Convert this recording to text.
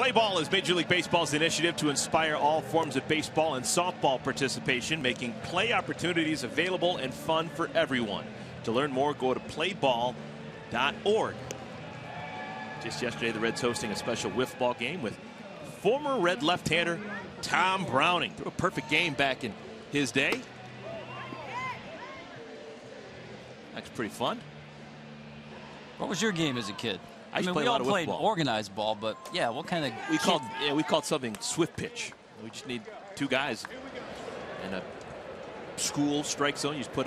Play ball is Major League Baseball's initiative to inspire all forms of baseball and softball participation, making play opportunities available and fun for everyone. To learn more, go to playball.org. Just yesterday, the Reds hosting a special whiff ball game with former Red left-hander Tom Browning. Threw a perfect game back in his day. That's pretty fun. What was your game as a kid? I, I mean, play we a all lot of played ball. organized ball, but yeah, what kind of We called yeah we called something swift pitch. We just need two guys in a school strike zone. You just put